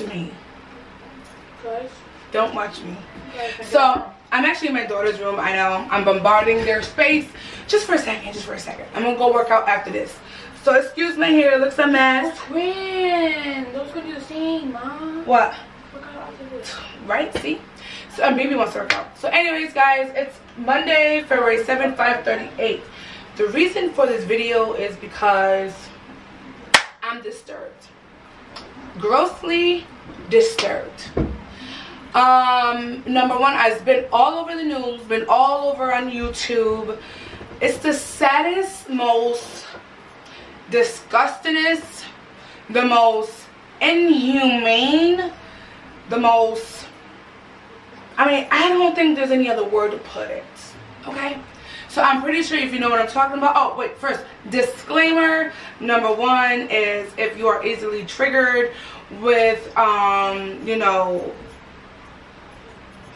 me? Don't watch me. So I'm actually in my daughter's room. I know I'm bombarding their space. Just for a second, just for a second. I'm gonna go work out after this. So excuse my hair, it looks a mess. twin. Those gonna be the same, mom. What? Look how after this. Right? See? So um, baby wants to work out. So anyways, guys, it's Monday, February 7th, 5:38. The reason for this video is because I'm disturbed. Grossly disturbed. Um, number one, I've been all over the news, been all over on YouTube. It's the saddest, most disgustingest, the most inhumane, the most. I mean, I don't think there's any other word to put it. Okay? So I'm pretty sure if you know what I'm talking about. Oh, wait, first, disclaimer number one is if you are easily triggered with, um, you know,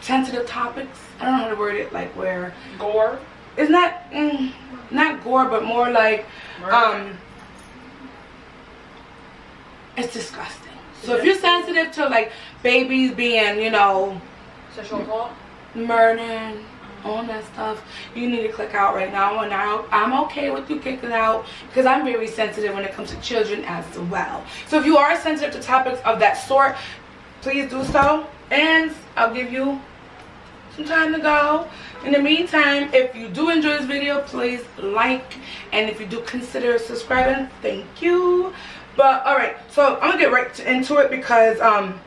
sensitive topics. I don't know how to word it, like where Gore. it's not, mm, not gore, but more like, um, it's disgusting. So if you're sensitive to like babies being, you know, Sexual assault. murdering, all that stuff, you need to click out right now. And I, I'm okay with you kicking out because I'm very sensitive when it comes to children as well. So if you are sensitive to topics of that sort, please do so. And I'll give you some time to go. In the meantime, if you do enjoy this video, please like. And if you do consider subscribing, thank you. But alright, so I'm gonna get right into it because um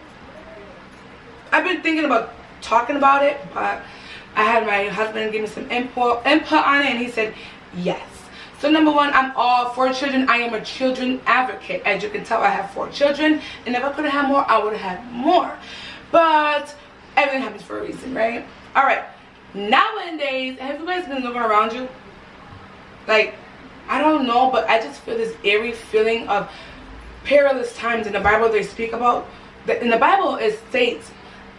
I've been thinking about talking about it, but I had my husband give me some input input on it and he said yes. So number one, I'm all for children. I am a children advocate. As you can tell, I have four children. And if I could have more, I would have more. But everything happens for a reason, right? Alright. Nowadays, have you guys been looking around you? Like, I don't know, but I just feel this eerie feeling of perilous times in the Bible they speak about. In the Bible, it states,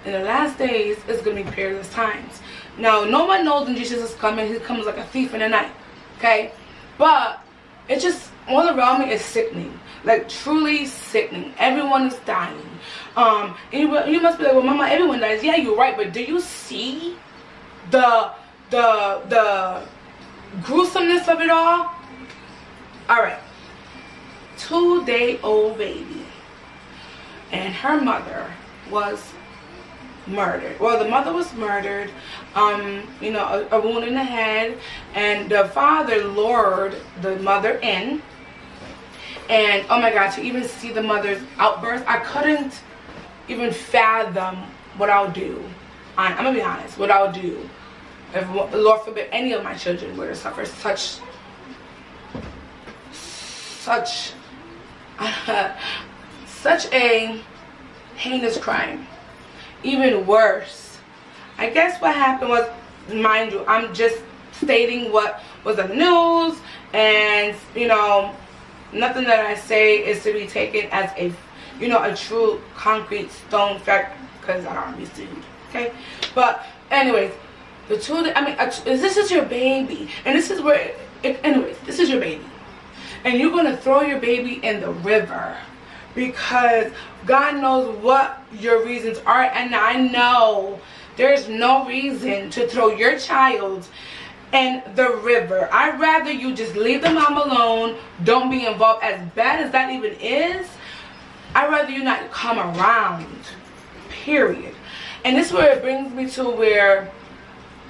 in the last days, it's going to be perilous times. Now, no one knows when Jesus is coming. He comes like a thief in the night. Okay? But, it's just, all around me is sickening. Like, truly sickening. Everyone is dying. Um, you, must be like, well, mama, everyone dies. Yeah, you're right. But do you see the, the, the gruesomeness of it all? Alright two day old baby and her mother was murdered well the mother was murdered um you know a, a wound in the head and the father lured the mother in. And oh my god to even see the mother's outburst i couldn't even fathom what i'll do. I, i'm gonna be honest what i'll do if lord forbid any of my children were to suffer such such such a heinous crime. Even worse i guess what happened was mind you i'm just stating what was the news and you know nothing that i say is to be taken as a you know a true concrete stone fact because i don't want to sued okay? But anyways the two i mean this is your baby and this is where it, anyways this is your baby. And you're going to throw your baby in the river because God knows what your reasons are and I know there's no reason to throw your child in the river. I'd rather you just leave the mom alone, don't be involved as bad as that even is. I'd rather you not come around, period. And this is where it brings me to where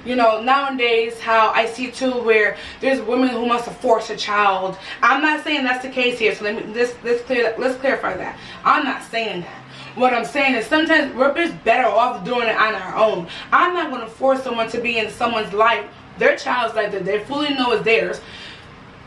you know nowadays how i see too where there's women who wants to force a child i'm not saying that's the case here so let me let's let's clear let's clarify that i'm not saying that what i'm saying is sometimes we're just better off doing it on our own i'm not going to force someone to be in someone's life their child's life that they fully know is theirs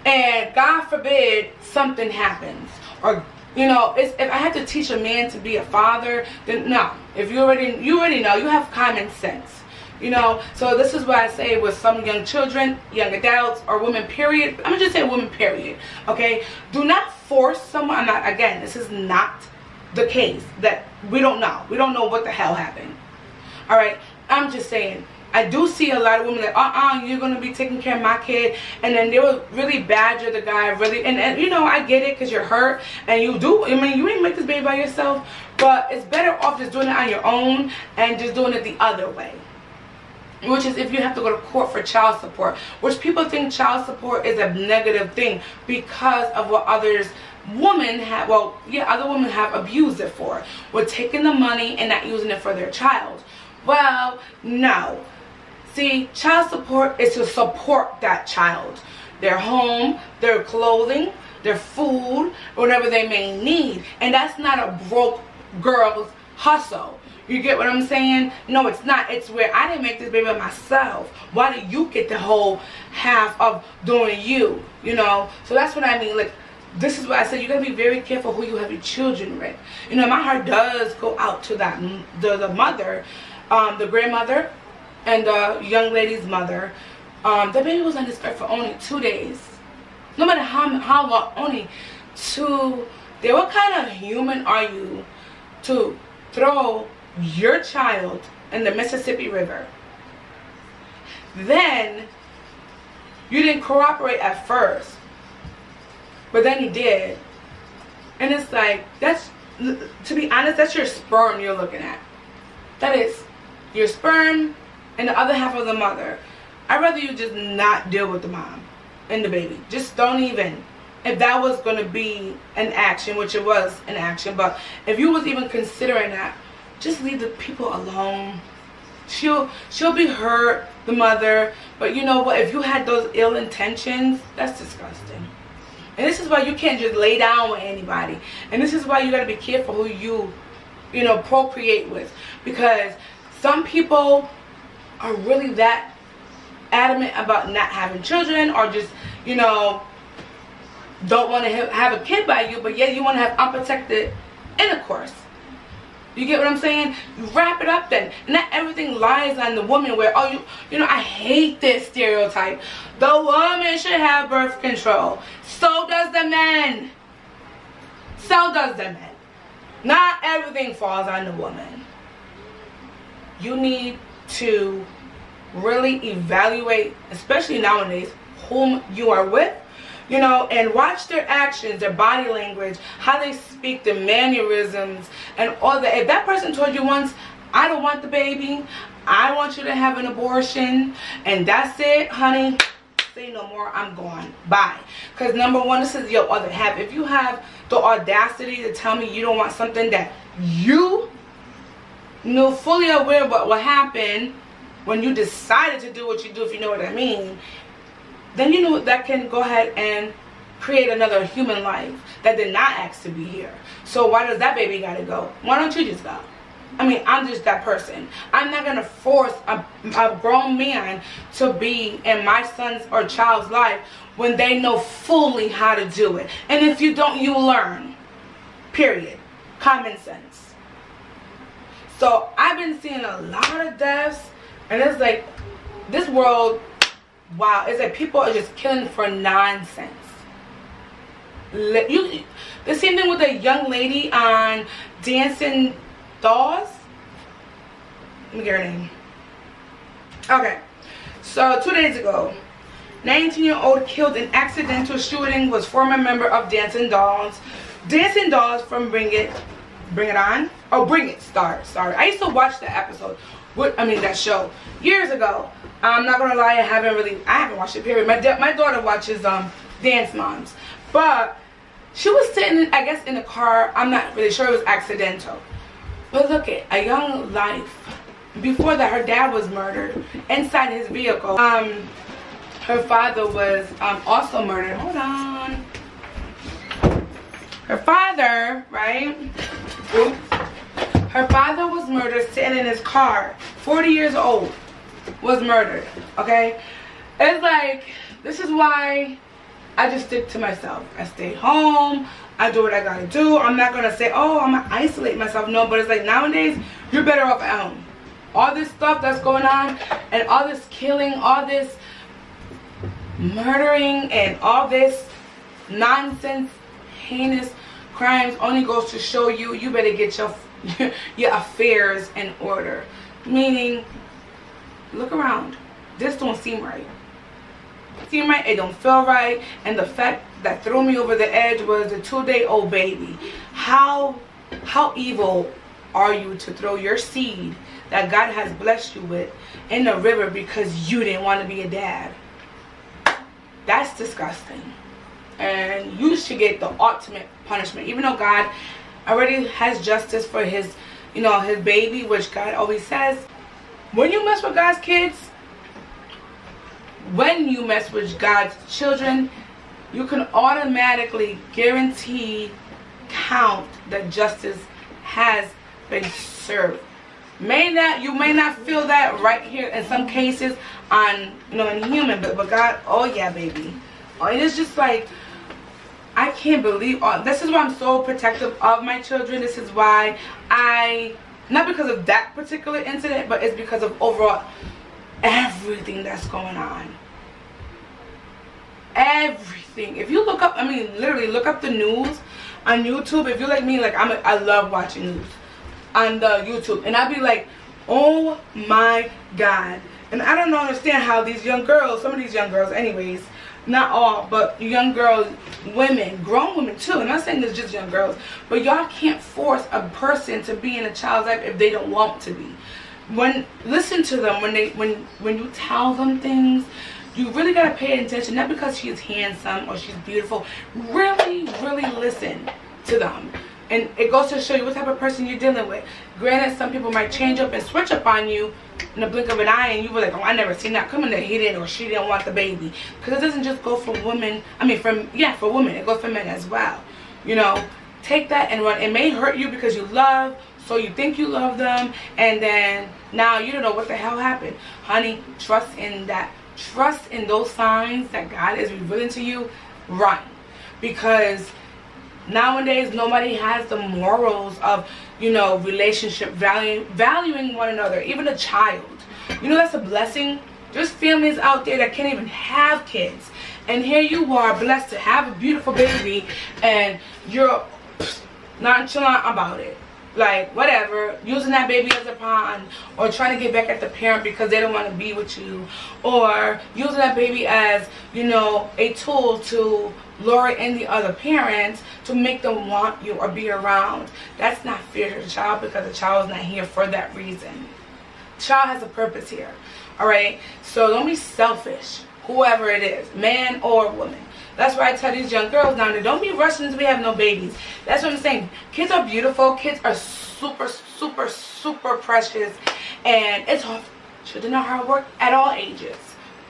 and god forbid something happens or you know if i have to teach a man to be a father then no if you already you already know you have common sense you know, so this is what I say with some young children, young adults, or women, period. I'm to just say women, period. Okay? Do not force someone. I'm not, again, this is not the case that we don't know. We don't know what the hell happened. All right? I'm just saying, I do see a lot of women that, uh-uh, you're going to be taking care of my kid. And then they will really badger the guy, really. And, and you know, I get it because you're hurt. And you do, I mean, you ain't make this baby by yourself. But it's better off just doing it on your own and just doing it the other way which is if you have to go to court for child support which people think child support is a negative thing because of what others women have well yeah other women have abused it for Were taking the money and not using it for their child well no see child support is to support that child their home their clothing their food whatever they may need and that's not a broke girl's hustle you get what I'm saying? No, it's not. It's where I didn't make this baby myself. Why do you get the whole half of doing you? You know? So that's what I mean. Like, this is why I said you gotta be very careful who you have your children with. You know, my heart does go out to that the, the mother, um, the grandmother, and the young lady's mother. Um, the baby was on this earth for only two days. No matter how how long, only two. They, what kind of human are you to throw your child in the Mississippi River. Then you didn't cooperate at first, but then you did. And it's like, that's, to be honest, that's your sperm you're looking at. That is your sperm and the other half of the mother. I'd rather you just not deal with the mom and the baby. Just don't even. If that was going to be an action, which it was an action, but if you was even considering that, just leave the people alone she'll she'll be hurt the mother but you know what if you had those ill intentions that's disgusting and this is why you can't just lay down with anybody. And this is why you got to be careful who you you know procreate with. Because some people are really that adamant about not having children or just you know don't want to have a kid by you but yet you want to have unprotected intercourse you get what I'm saying? You wrap it up then. Not everything lies on the woman where, oh, you, you know, I hate this stereotype. The woman should have birth control. So does the man. So does the man. Not everything falls on the woman. You need to really evaluate, especially nowadays, whom you are with you know, and watch their actions, their body language, how they speak, their mannerisms, and all that. If that person told you once, I don't want the baby, I want you to have an abortion, and that's it, honey, say no more, I'm gone, bye. Because number one, this is your other half. If you have the audacity to tell me you don't want something that you know fully aware of what will happen when you decided to do what you do, if you know what I mean, then you know that can go ahead and create another human life that did not ask to be here. So why does that baby gotta go? Why don't you just go? I mean, I'm just that person. I'm not gonna force a, a grown man to be in my son's or child's life when they know fully how to do it. And if you don't, you learn. Period. Common sense. So I've been seeing a lot of deaths, and it's like this world wow it's like people are just killing for nonsense. You the same thing with the young lady on dancing dolls? Let me get her name. Okay so two days ago 19 year old killed in accidental shooting was former member of dancing dolls. Dancing dolls from bring it bring it on oh bring it star sorry i used to watch that episode what i mean that show years ago I'm not gonna lie, I haven't really, I haven't watched it. Period. My my daughter watches um Dance Moms, but she was sitting, I guess, in the car. I'm not really sure it was accidental. But look at a young life. Before that, her dad was murdered inside his vehicle. Um, her father was um also murdered. Hold on. Her father, right? Her father was murdered sitting in his car, 40 years old was murdered okay? It's like this is why I just stick to myself. I stay home I do what I gotta do. I'm not gonna say oh I'm gonna isolate myself. No but it's like nowadays you're better off at home. All this stuff that's going on and all this killing all this murdering and all this nonsense heinous crimes only goes to show you you better get your your affairs in order meaning look around. This don't seem right. Seem right, it don't feel right. And the fact that threw me over the edge was a two-day-old baby. How how evil are you to throw your seed that God has blessed you with in the river because you didn't want to be a dad? That's disgusting. And you should get the ultimate punishment. Even though God already has justice for his, you know, his baby, which God always says, when you mess with God's kids, when you mess with God's children, you can automatically guarantee count that justice has been served. May not you may not feel that right here in some cases on you know in human, but but God, oh yeah, baby. Oh, and it's just like I can't believe oh, this is why I'm so protective of my children. This is why I not because of that particular incident, but it's because of overall everything that's going on. Everything. If you look up, I mean, literally look up the news on YouTube. If you're like me, like I'm, a, I love watching news on the YouTube, and I'd be like, oh my god. And I don't understand how these young girls, some of these young girls, anyways, not all, but young girls, women, grown women too. I'm not saying it's just young girls, but y'all can't force a person to be in a child's life if they don't want to be. When listen to them when they when when you tell them things, you really gotta pay attention. Not because she's handsome or she's beautiful. Really, really listen to them. And it goes to show you what type of person you're dealing with. Granted, some people might change up and switch up on you in the blink of an eye and you were like, oh, I never seen that coming that he didn't or she didn't want the baby. Because it doesn't just go for women. I mean, from yeah, for women. It goes for men as well. You know, take that and run. It may hurt you because you love, so you think you love them. And then now you don't know what the hell happened. Honey, trust in that. Trust in those signs that God is revealing to you. Run. Because nowadays nobody has the morals of you know relationship value valuing one another even a child. You know that's a blessing. There's families out there that can't even have kids. And here you are blessed to have a beautiful baby and you're nonchalant about it like whatever using that baby as a pawn or trying to get back at the parent because they don't want to be with you or using that baby as you know a tool to lure in the other parents to make them want you or be around. That's not fair to the child because the child is not here for that reason. The child has a purpose here all right? So don't be selfish whoever it is man or woman that's why I tell these young girls down there, don't be rushing be having no babies. That's what I'm saying. Kids are beautiful. Kids are super, super, super precious. And it's hard. Children are hard work at all ages.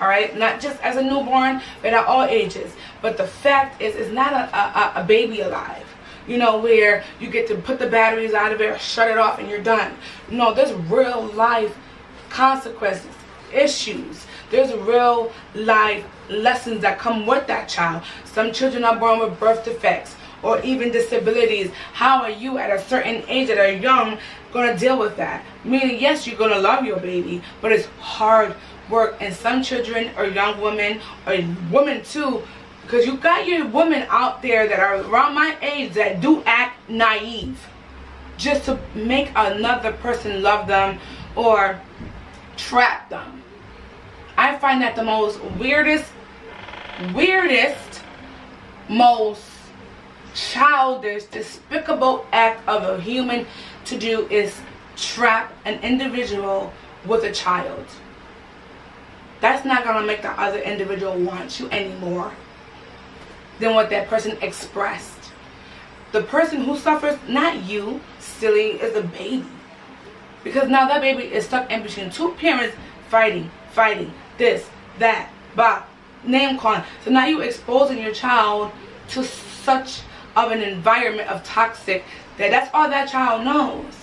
All right, not just as a newborn, but at all ages. But the fact is, it's not a, a, a baby alive you know, where you get to put the batteries out of it, shut it off, and you're done. No, there's real life consequences, issues. There's a real life lessons that come with that child. Some children are born with birth defects or even disabilities. How are you at a certain age that are young going to deal with that? Meaning, yes, you're going to love your baby, but it's hard work. And some children or young women or women too, because you got your women out there that are around my age that do act naive just to make another person love them or trap them. I find that the most weirdest, weirdest, most childish, despicable act of a human to do is trap an individual with a child. That's not going to make the other individual want you anymore than what that person expressed. The person who suffers, not you, silly, is the baby. Because now that baby is stuck in between two parents fighting, fighting, this, that, bah, name calling. So now you're exposing your child to such of an environment of toxic that that's all that child knows.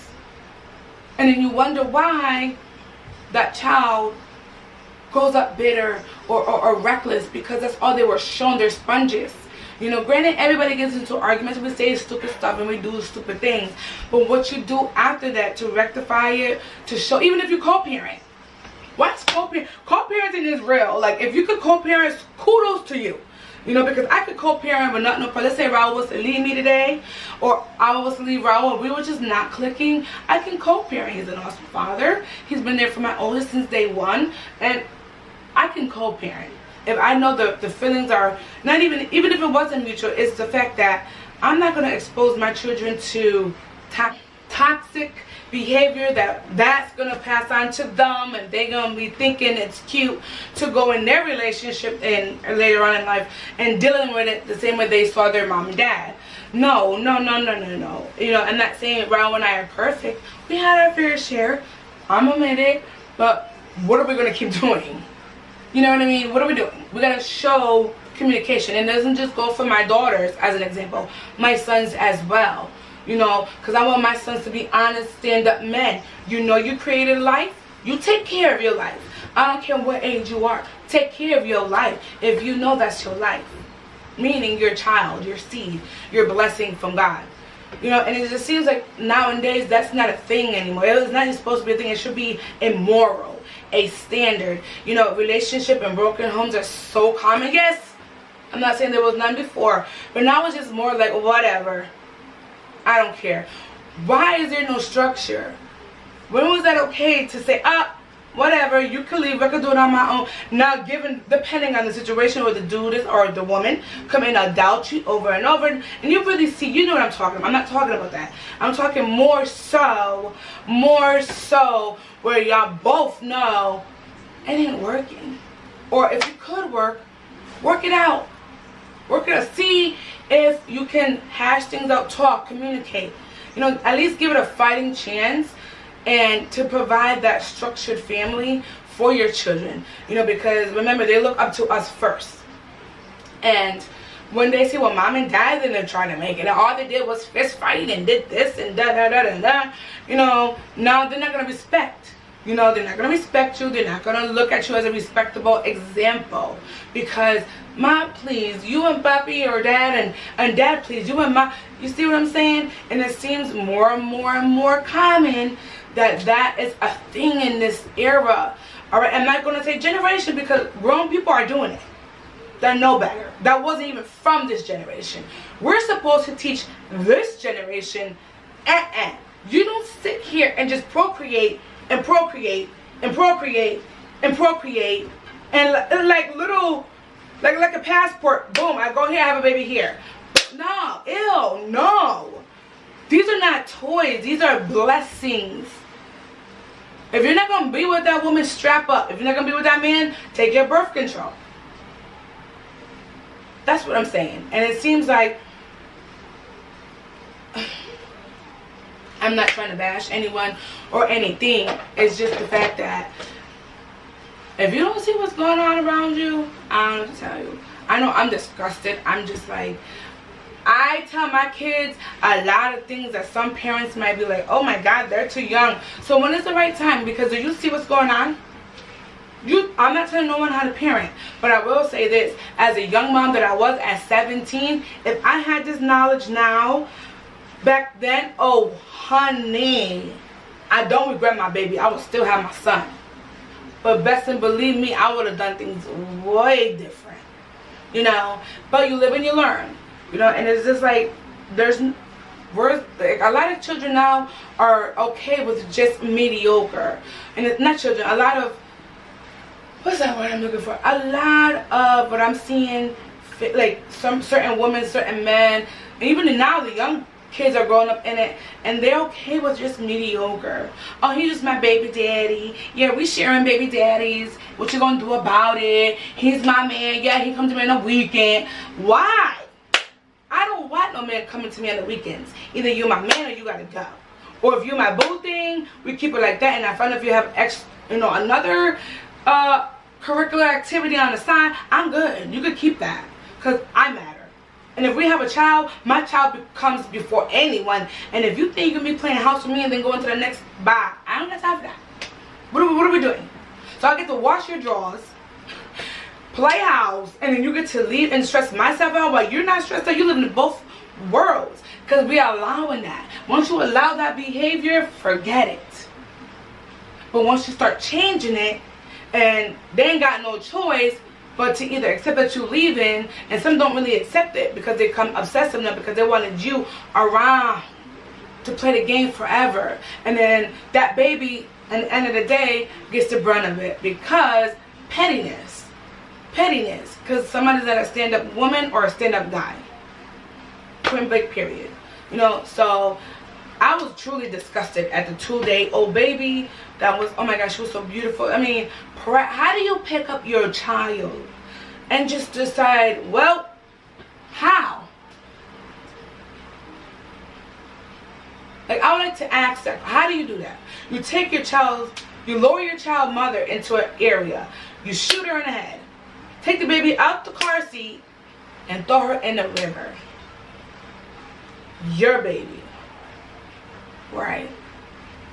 And then you wonder why that child grows up bitter or, or, or reckless because that's all they were shown. They're sponges. You know, granted, everybody gets into arguments. We say stupid stuff and we do stupid things. But what you do after that to rectify it, to show, even if you co-parent, What's co-parent? Co-parenting is real. Like, if you could co-parent, kudos to you. You know, because I could co-parent but not no problem. Let's say Raul was to leave me today, or I was to leave Raul, and we were just not clicking. I can co-parent. He's an awesome father. He's been there for my oldest since day one, and I can co-parent. If I know the the feelings are not even even if it wasn't mutual, it's the fact that I'm not going to expose my children to to toxic behavior that that's gonna pass on to them and they're gonna be thinking it's cute to go in their relationship and later on in life and dealing with it the same way they saw their mom and dad. No no no no no no. You know i'm not saying Raul and i are perfect. We had our fair share. I'm admitted but what are we gonna keep doing? You know what i mean? What are we doing? We gotta show communication. And it doesn't just go for my daughters as an example my sons as well you know, because I want my sons to be honest, stand up men. You know you created life, you take care of your life. I don't care what age you are. Take care of your life if you know that's your life. Meaning your child, your seed, your blessing from God. You know, and it just seems like nowadays that's not a thing anymore. It's not even supposed to be a thing. It should be immoral, a standard. You know, relationship and broken homes are so common. Yes, I'm not saying there was none before, but now it's just more like whatever. I don't care. Why is there no structure? When was that okay to say, ah, whatever, you can leave, I can do it on my own. Now, given, depending on the situation where the dude is or the woman, come in and doubt you over and over. And you really see, you know what I'm talking about. I'm not talking about that. I'm talking more so, more so, where y'all both know it ain't working. Or if it could work, work it out. It out. See if you can hash things out, talk, communicate. You know, at least give it a fighting chance and to provide that structured family for your children. You know, because remember, they look up to us first. And when they see well mom and dad they're trying to make it and all they did was fist fight and did this and da da da da da you know now they're not gonna respect you know they're not gonna respect you they're not gonna look at you as a respectable example because Ma, please, you and Papi or Dad, and, and Dad, please, you and Ma. You see what I'm saying? And it seems more and more and more common that that is a thing in this era. All right, I'm not going to say generation because grown people are doing it. That know better. That wasn't even from this generation. We're supposed to teach this generation, uh-uh. You don't sit here and just procreate and procreate and procreate and procreate and like little like like a passport. Boom, I go here, I have a baby here. No, ew, no. These are not toys. These are blessings. If you're not going to be with that woman, strap up. If you're not going to be with that man, take your birth control. That's what I'm saying. And it seems like I'm not trying to bash anyone or anything. It's just the fact that if you don't see what's going on around you, I don't know to tell you. I know I'm disgusted. I'm just like, I tell my kids a lot of things that some parents might be like, oh my God, they're too young. So when is the right time? Because do you see what's going on? You, I'm not telling no one how to parent, but I will say this: as a young mom that I was at 17, if I had this knowledge now, back then, oh honey, I don't regret my baby. I would still have my son. But best and believe me, I would have done things way different. You know, but you live and you learn. You know, and it's just like there's we're like, a lot of children now are okay with just mediocre, and it's not children. A lot of what's that word I'm looking for? A lot of what I'm seeing, like some certain women, certain men, and even now the young kids are growing up in it and they're okay with just mediocre. Oh he's just my baby daddy. Yeah we sharing baby daddies. What you gonna do about it? He's my man. Yeah he comes to me on the weekend. Why? I don't want no man coming to me on the weekends. Either you're my man or you gotta go. Or if you're my boo thing we keep it like that. And i find if you have ex you know another uh curricular activity on the side i'm good. You could keep that because i matter and if we have a child, my child comes before anyone. And if you think you're going to be playing house with me and then going to the next bye, I don't got time for that. What are, we, what are we doing? So I get to wash your drawers, play house, and then you get to leave and stress myself out while you're not stressed out. You live in both worlds because we are allowing that. Once you allow that behavior, forget it. But once you start changing it and they ain't got no choice, but to either accept that you're leaving, and some don't really accept it because they come obsessive now because they wanted you around to play the game forever. And then that baby, at the end of the day, gets the brunt of it because pettiness. Pettiness. Because somebody's not a stand-up woman or a stand-up guy. Twin blank period. You know, so I was truly disgusted at the two-day-old baby that was, oh my gosh, she was so beautiful. I mean, how do you pick up your child and just decide, well, how? Like, I would like to ask that. How do you do that? You take your child, you lower your child mother into an area. You shoot her in the head. Take the baby out the car seat and throw her in the river. Your baby. Right?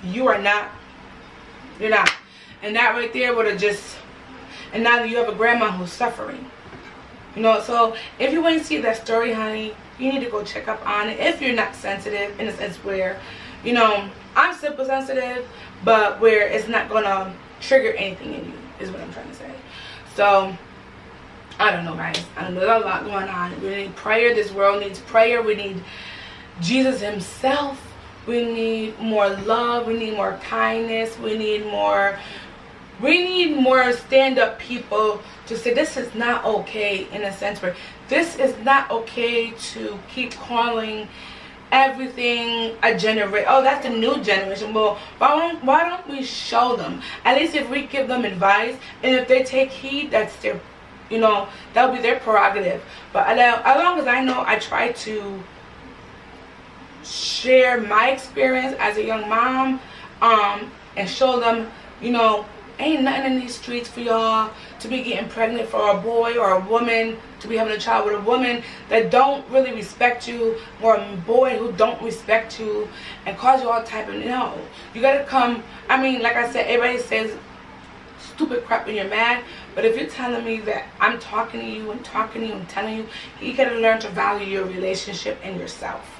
You are not. You're not. And that right there would have just... And now that you have a grandma who's suffering. You know, so if you want to see that story, honey, you need to go check up on it if you're not sensitive in a sense where you know i'm simple sensitive but where it's not gonna trigger anything in you is what i'm trying to say so i don't know guys i don't know there's a lot going on we need prayer this world needs prayer we need jesus himself we need more love we need more kindness we need more we need more stand-up people to say this is not okay in a sense where this is not okay to keep calling everything a generation oh that's the new generation. Well why don't why don't we show them? At least if we give them advice and if they take heed that's their you know that'll be their prerogative. But as long as i know i try to share my experience as a young mom um and show them you know ain't nothing in these streets for y'all to be getting pregnant for a boy or a woman to be having a child with a woman that don't really respect you or a boy who don't respect you and cause you all type of no. You gotta come i mean like i said everybody says stupid crap when you're mad but if you're telling me that i'm talking to you and talking to you and telling you you gotta learn to value your relationship and yourself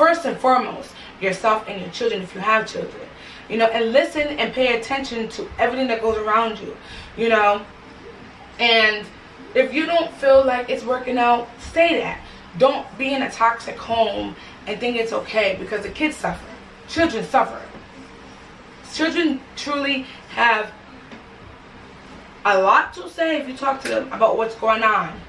first and foremost yourself and your children if you have children you know, and listen and pay attention to everything that goes around you, you know. And if you don't feel like it's working out, stay that Don't be in a toxic home and think it's okay because the kids suffer. Children suffer. Children truly have a lot to say if you talk to them about what's going on.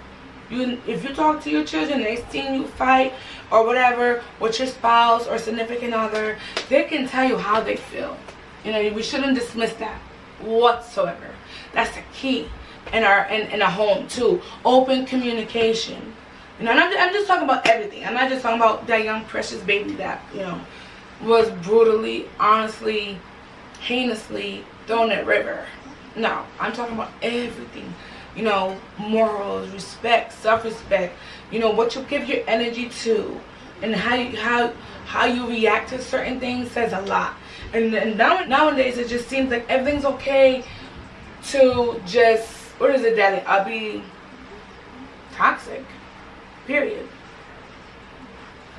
You, if you talk to your children, they seen you fight or whatever with your spouse or significant other, they can tell you how they feel. You know, we shouldn't dismiss that whatsoever. That's the key in our in, in a home too. Open communication. You know, and I'm, I'm just talking about everything. I'm not just talking about that young precious baby that you know was brutally, honestly, heinously thrown at river. No, I'm talking about everything you know, morals, respect, self-respect, you know, what you give your energy to and how you, how, how you react to certain things says a lot. And, and now, nowadays it just seems like everything's okay to just, what is it, Daddy? I'll be toxic. Period.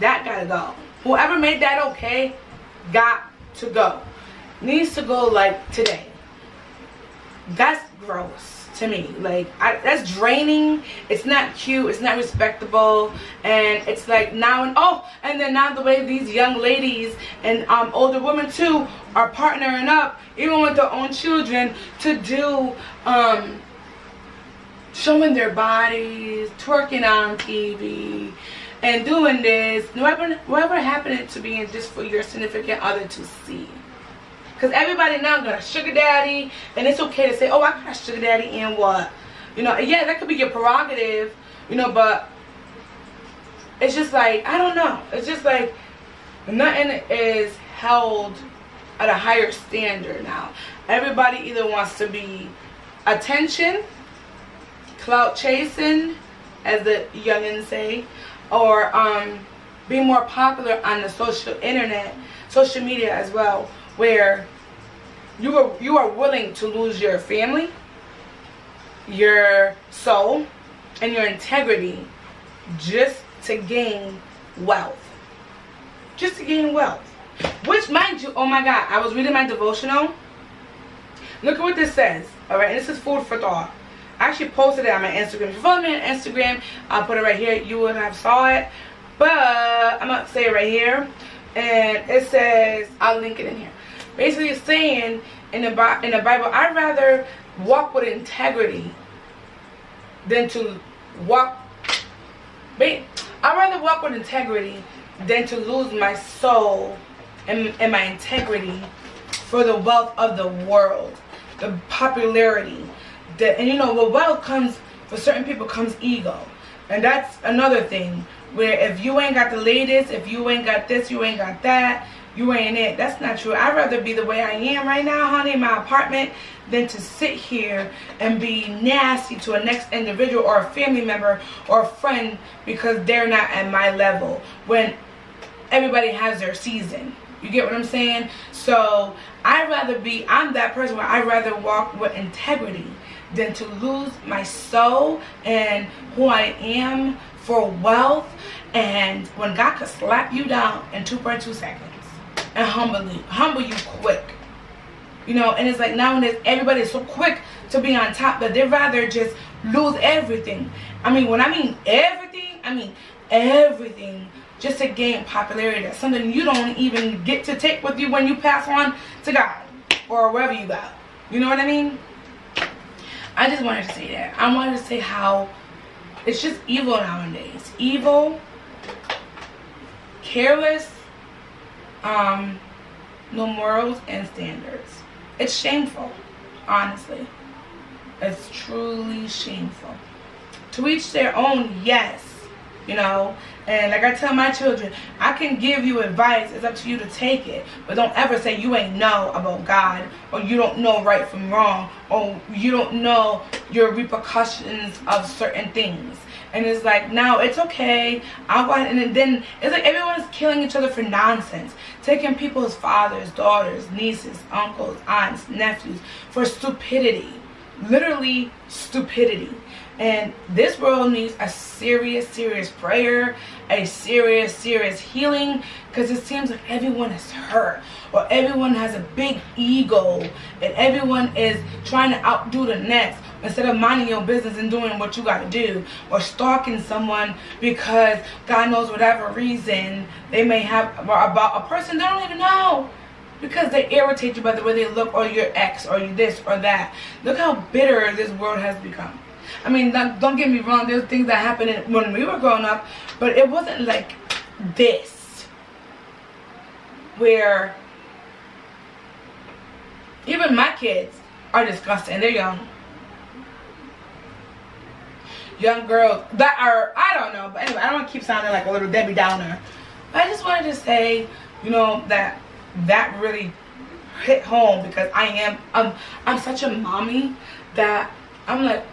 That gotta go. Whoever made that okay, got to go. Needs to go like today. That's gross to me. Like, I, that's draining. It's not cute. It's not respectable. And it's like now and, oh, and then now the way these young ladies and um, older women too are partnering up, even with their own children, to do, um, showing their bodies, twerking on TV, and doing this, whatever, whatever happened to being just for your significant other to see. Because everybody now got a sugar daddy. And it's okay to say, oh, I got a sugar daddy and what? You know, yeah, that could be your prerogative. You know, but it's just like, I don't know. It's just like nothing is held at a higher standard now. Everybody either wants to be attention, clout chasing, as the youngins say, or um, be more popular on the social internet, social media as well, where you are you are willing to lose your family, your soul, and your integrity just to gain wealth. Just to gain wealth. Which mind you, oh my God, I was reading my devotional. Look at what this says. Alright, and this is food for thought. I actually posted it on my Instagram. If you follow me on Instagram, I'll put it right here. You would have saw it. But I'm gonna say it right here. And it says, I'll link it in here. Basically saying in the, in the Bible, I'd rather walk with integrity than to walk I'd rather walk with integrity than to lose my soul and, and my integrity for the wealth of the world, the popularity. The, and you know, what wealth comes, for certain people comes ego. And that's another thing, where if you ain't got the latest, if you ain't got this, you ain't got that, you ain't it. That's not true. I'd rather be the way I am right now, honey, in my apartment, than to sit here and be nasty to a next individual or a family member or a friend because they're not at my level. When everybody has their season. You get what I'm saying? So I'd rather be, I'm that person where I'd rather walk with integrity than to lose my soul and who I am for wealth. And when God could slap you down in 2.2 seconds and humble you, humble you quick. You know, and it's like nowadays everybody's so quick to be on top that they'd rather just lose everything. I mean, when I mean everything, I mean everything just to gain popularity. That's something you don't even get to take with you when you pass on to God or wherever you go. You know what I mean? I just wanted to say that. I wanted to say how it's just evil nowadays. Evil, careless, um, no morals and standards. It's shameful, honestly. It's truly shameful. To each their own, yes you know and like i tell my children i can give you advice it's up to you to take it but don't ever say you ain't know about god or you don't know right from wrong or you don't know your repercussions of certain things and it's like now it's okay. I'll go ahead and then it's like everyone's killing each other for nonsense. Taking people's fathers daughters nieces uncles aunts nephews for stupidity. Literally stupidity. And this world needs a serious, serious prayer, a serious, serious healing, because it seems like everyone is hurt or everyone has a big ego and everyone is trying to outdo the next instead of minding your business and doing what you got to do or stalking someone because God knows whatever reason they may have about a person they don't even know because they irritate you by the way they look or your ex or this or that. Look how bitter this world has become. I mean, don't get me wrong, there's things that happened when we were growing up, but it wasn't like this. Where even my kids are disgusting. They're young. Young girls that are, I don't know, but anyway, I don't want to keep sounding like a little Debbie Downer. But I just wanted to say, you know, that that really hit home because I am, um, I'm such a mommy that I'm like,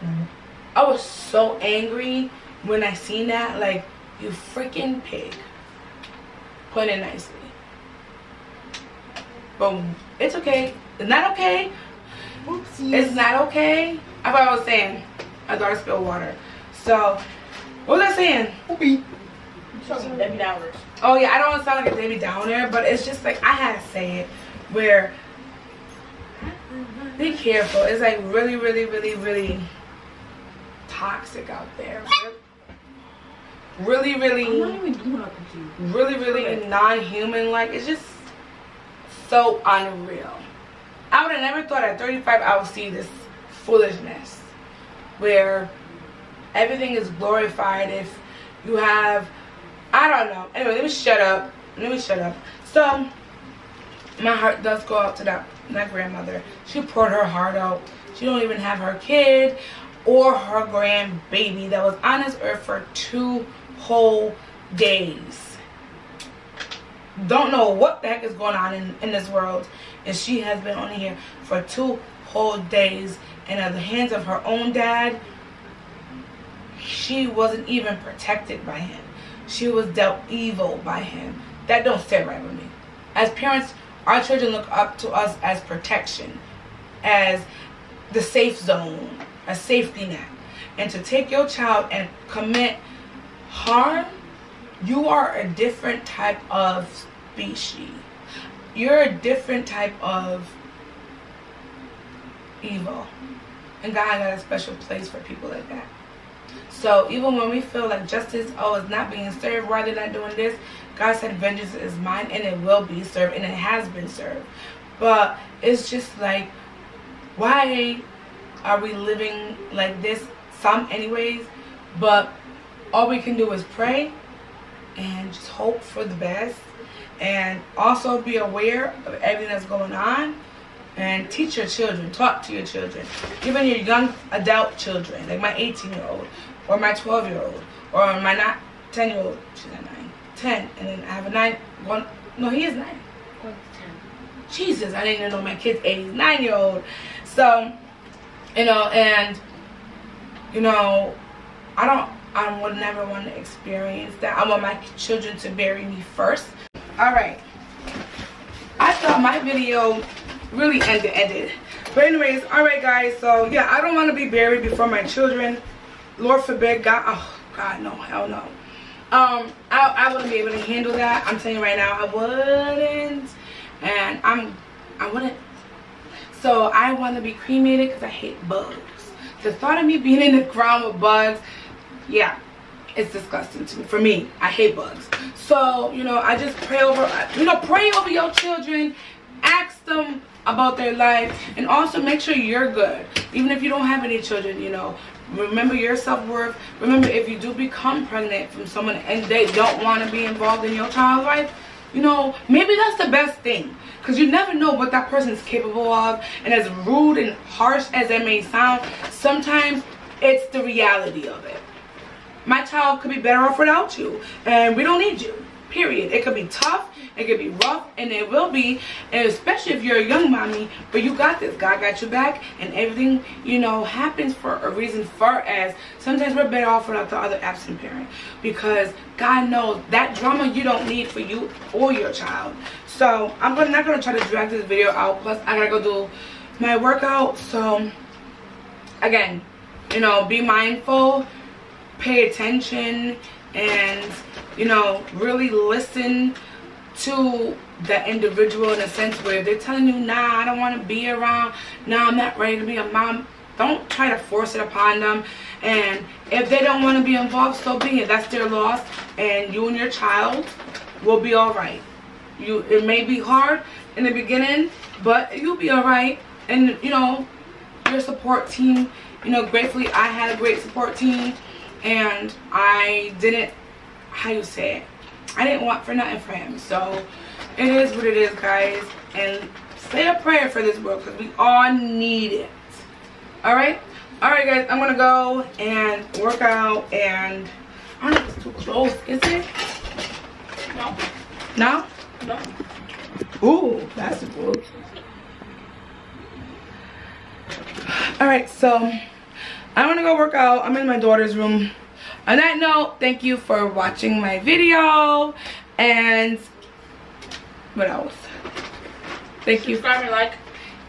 I was so angry when I seen that. Like, you freaking pig. Put it nicely. But it's okay. It's not okay. Oopsies. It's not okay. I thought I was saying. I thought I spilled water. So, what was I saying? Oopie. Debbie Downers. Oh yeah, I don't want to sound like a Debbie Downer, but it's just like I had to say it. Where be careful. It's like really, really, really, really toxic out there. Really, really, really, really non-human. Like it's just so unreal. I would have never thought at 35 I would see this foolishness where everything is glorified if you have I don't know. Anyway, let me shut up. Let me shut up. So my heart does go out to that that grandmother. She poured her heart out. She don't even have her kid or her grandbaby that was on this earth for two whole days. Don't know what the heck is going on in, in this world. And she has been on here for two whole days. And at the hands of her own dad, she wasn't even protected by him. She was dealt evil by him. That don't sit right with me. As parents, our children look up to us as protection, as the safe zone, a safety net. And to take your child and commit harm, you are a different type of species. You're a different type of evil. And God got a special place for people like that. So even when we feel like justice, oh, is not being served, why they're not doing this, God said vengeance is mine and it will be served and it has been served. But it's just like, why are we living like this? Some anyways, but all we can do is pray and just hope for the best and also be aware of everything that's going on and teach your children talk to your children even your young adult children like my 18 year old or my 12 year old or my not 10 year old she's not 9 10 and then i have a 9 one no he is 9 jesus i didn't even know my kid's age 9 year old so you know and you know i don't I would never want to experience that. I want my children to bury me first. Alright. I thought my video really ended ended. But anyways, alright guys, so yeah, I don't want to be buried before my children. Lord forbid, God, oh God, no, hell no. Um, I, I wouldn't be able to handle that. I'm telling you right now, I wouldn't. And I'm, I wouldn't. So I want to be cremated because I hate bugs. The thought of me being in the ground with bugs, yeah it's disgusting to me for me i hate bugs so you know i just pray over you know pray over your children ask them about their life and also make sure you're good even if you don't have any children you know remember your self-worth. Remember if you do become pregnant from someone and they don't want to be involved in your child's life you know maybe that's the best thing. Because you never know what that person is capable of. And as rude and harsh as it may sound sometimes it's the reality of it. My child could be better off without you and we don't need you period. It could be tough it could be rough and it will be especially if you're a young mommy but you got this. God got your back and everything you know happens for a reason far as sometimes we're better off without the other absent parent because god knows that drama you don't need for you or your child. So i'm not gonna try to drag this video out plus i gotta go do my workout so again you know be mindful pay attention and you know really listen to the individual in a sense where they're telling you nah i don't want to be around. Nah i'm not ready to be a mom. Don't try to force it upon them. And if they don't want to be involved so be it. That's their loss. And you and your child will be all right. You it may be hard in the beginning but you'll be all right. And you know your support team you know gratefully i had a great support team and I didn't how you say it? I didn't want for nothing for him. So it is what it is guys. And say a prayer for this world because we all need it. All right all right guys I'm gonna go and work out and I don't know if it's too close is it? No. No? No. Ooh, that's close all right so I'm gonna go work out. I'm in my daughter's room. On that note, thank you for watching my video. And what else? Thank you. Subscribe and like.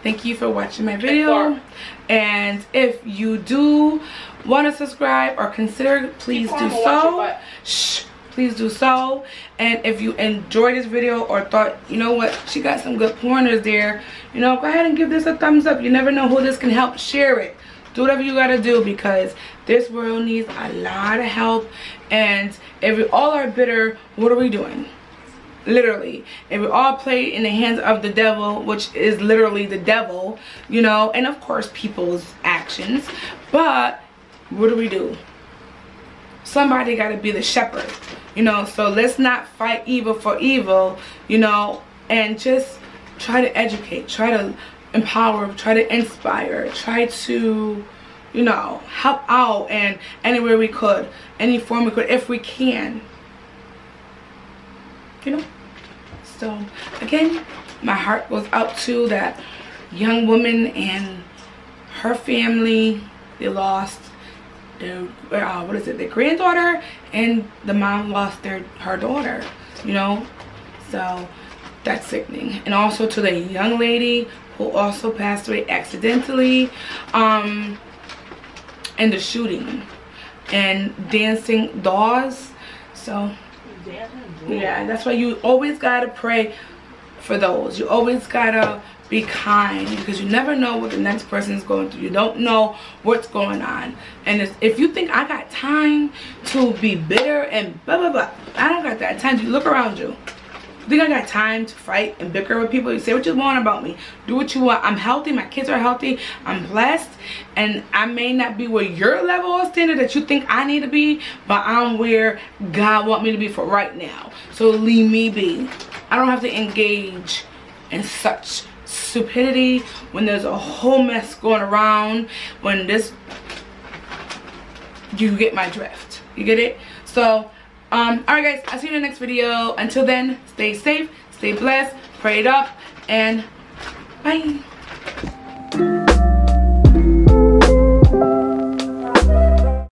Thank you for watching my video. And if you do want to subscribe or consider, please do so. Shh please do so and if you enjoyed this video or thought you know what she got some good pointers there you know go ahead and give this a thumbs up you never know who this can help share it do whatever you gotta do because this world needs a lot of help and if we all are bitter what are we doing? Literally and we all play in the hands of the devil which is literally the devil you know and of course people's actions but what do we do? Somebody got to be the shepherd you know so let's not fight evil for evil you know and just try to educate try to empower, try to inspire, try to, you know, help out and anywhere we could, any form we could, if we can. You know? So, again, my heart goes out to that young woman and her family. They lost their, uh, what is it, their granddaughter and the mom lost their her daughter, you know? So, that's sickening. And also to the young lady who also passed away accidentally um, in the shooting and dancing dolls. So yeah, that's why you always gotta pray for those. You always gotta be kind because you never know what the next person is going through you don't know what's going on and if you think i got time to be bitter and blah blah blah i don't got that time you look around you think I got time to fight and bicker with people? You say what you want about me. Do what you want. I'm healthy. My kids are healthy. I'm blessed. And I may not be where your level of standard that you think I need to be, but I'm where God want me to be for right now. So leave me be. I don't have to engage in such stupidity when there's a whole mess going around when this you get my drift you get it so um all right guys i'll see you in the next video. Until then stay safe stay blessed pray it up and bye